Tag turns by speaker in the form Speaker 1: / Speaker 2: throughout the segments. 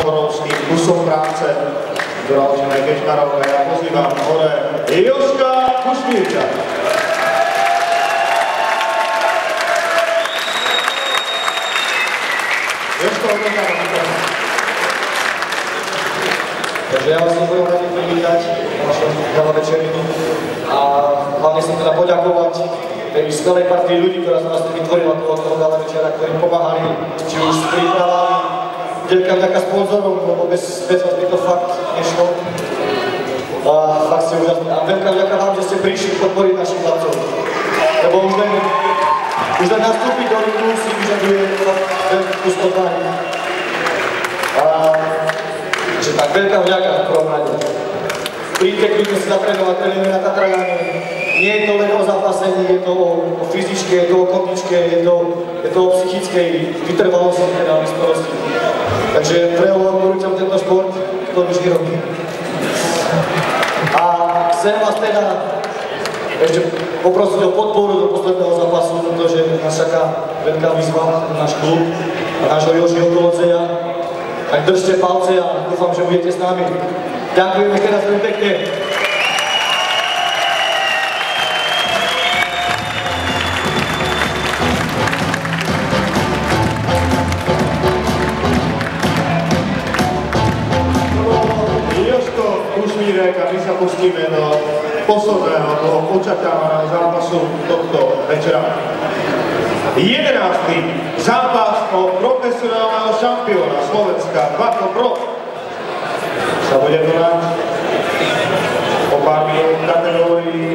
Speaker 1: obrovským kusom práce. Zdravíme Kešmarové a pozývam hore Joška Kušmírka.
Speaker 2: Takže ja vás chcem radi privítať na našom gala večeri a hlavne chcem teda poďakovať tej skvelej partii ľudí, ktorá sa nás vytvorila toho gala večera, ktorí pomáhali, či už s prípravami, ďaká vďaka sponzorom, lebo bez, bez vás by to fakt nešlo. A fakt ste úžasní. A veľká vďaka vám, že ste prišli podporiť našich chlapcov. Lebo už len, už len nastúpiť do ringu si vyžaduje fakt kus odvahy. A že tak veľká vďaka v prvom rade. Príďte, kľudne si zatrénovať, trénujeme na Tatrajane. Nie je to len o zápasení, je to o, o fyzičke, je to o kondičke, je to, je to o psychickej vytrvalosti, teda vysporosti. Takže treba odporúčam tento šport, kto už nerobí. A chcem vás teda ešte poprosiť o podporu do posledného zápasu, pretože nás čaká veľká výzva náš klub a nášho Jožiho Koloceja. Tak držte palce a dúfam, že budete s nami. Ďakujeme teraz veľmi pekne.
Speaker 1: A my sa pustíme do posledného, toho očakávaného zápasu tohto večera. 11. zápas o profesionálneho šampióna Slovenska Bako Pro sa bude konať o pár minút v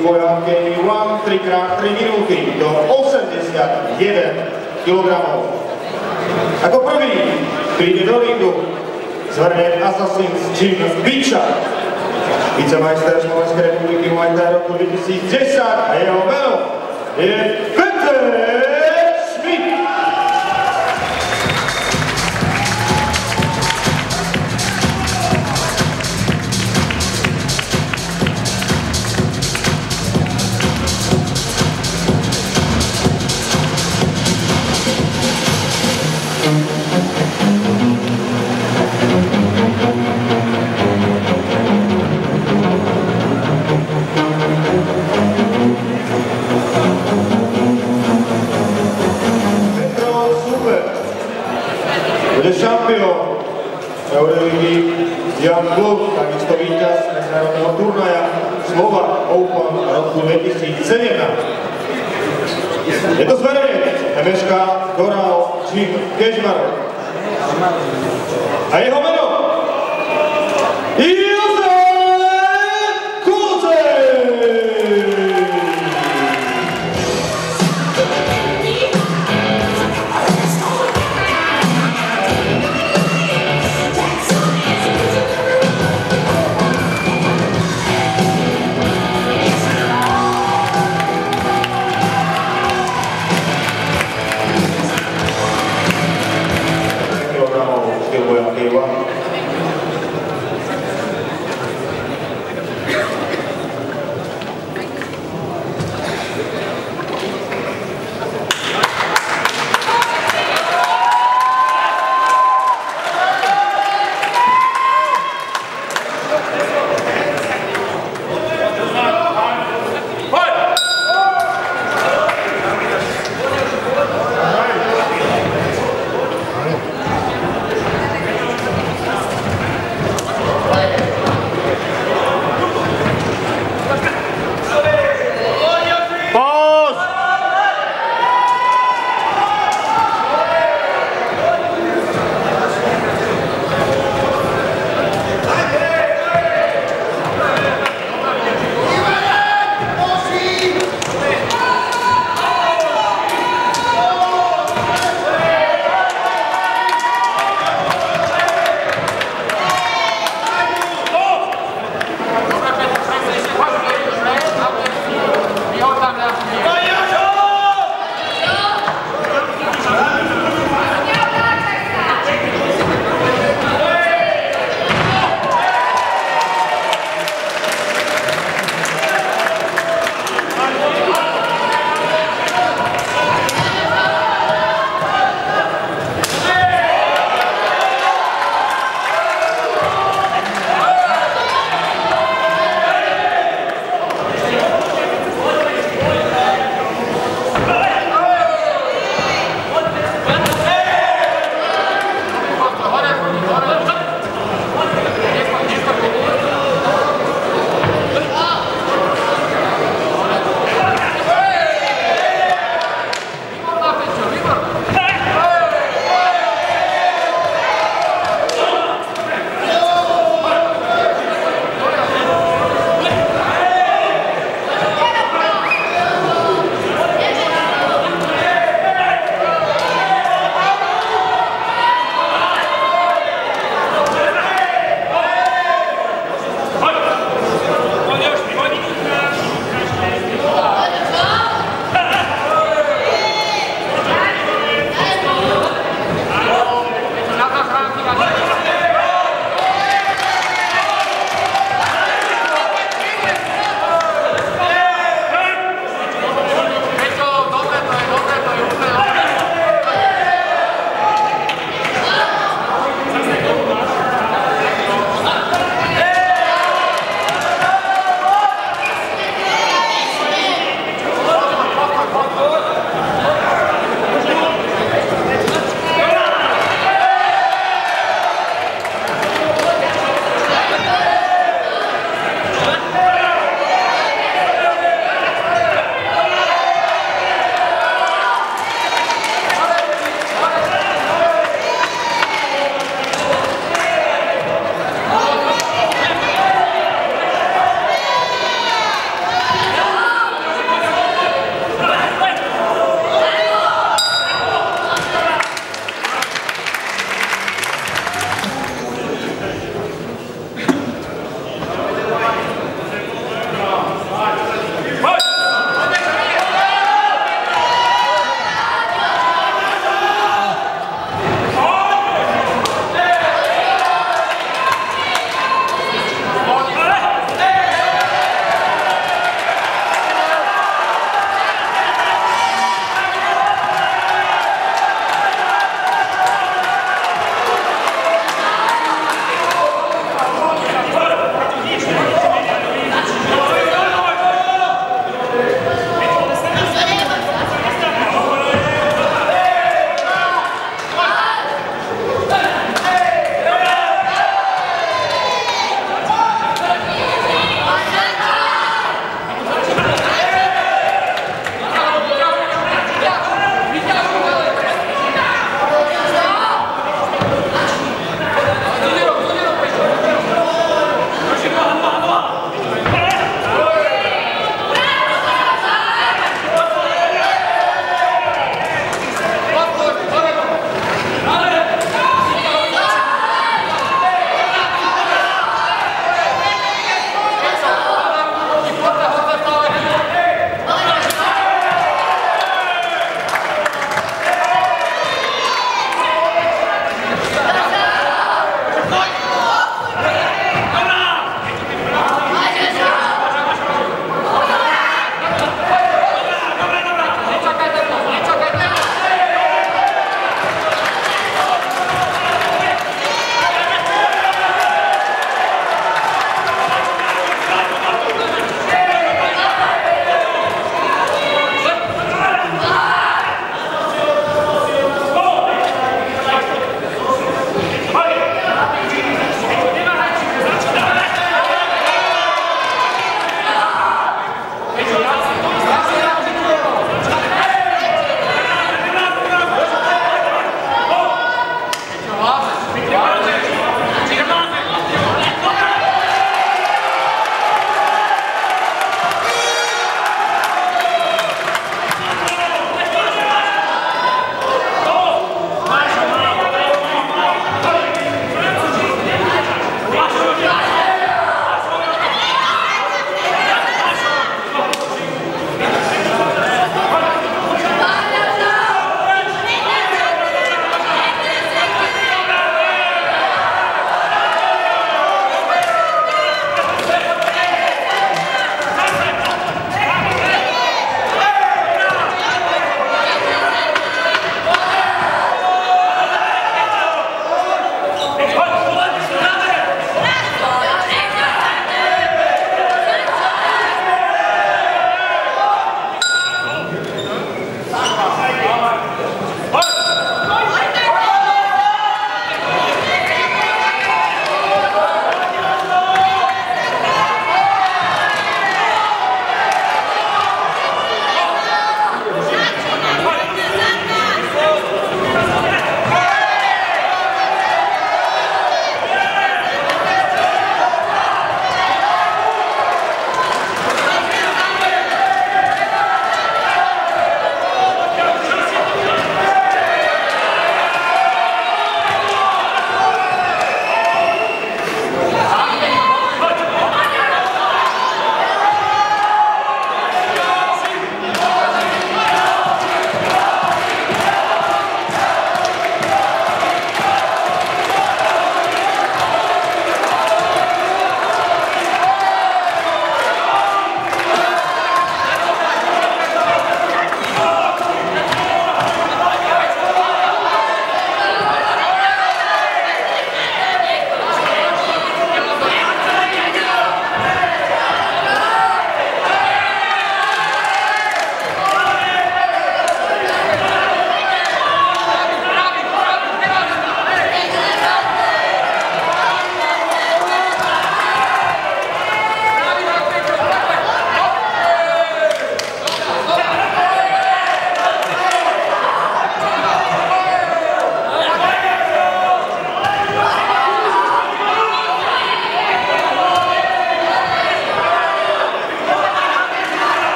Speaker 1: kategórii Vojanky 1 3x3 minúty do 81 kg. Ako prvý príde do ringu zvrne Assassin's Jim Biča, vicemajster Slovenskej republiky Muay Thai roku 2010 a jeho meno je Peter Euroligy Jan Bluk, takisto víťaz medzinárodného turnaja Slova Open roku 2017. Je to zverejne MŠK Goral Jim Kežmarov. A jeho meno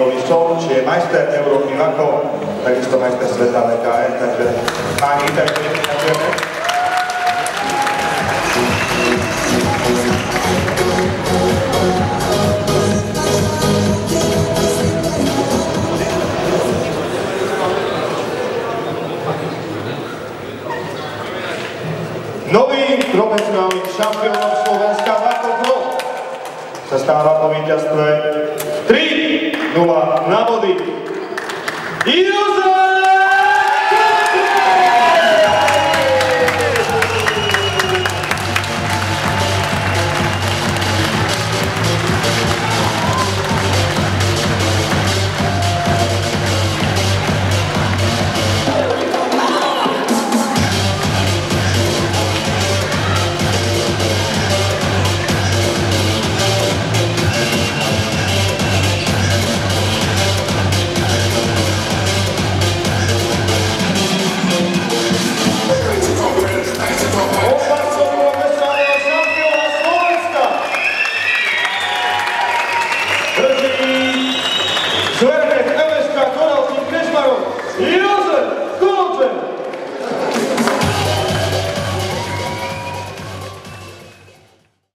Speaker 1: klubu Halmínovi Solč je majster Európy VAKO, takisto majster sveta VKN, takže páni, vítajte, Yeah.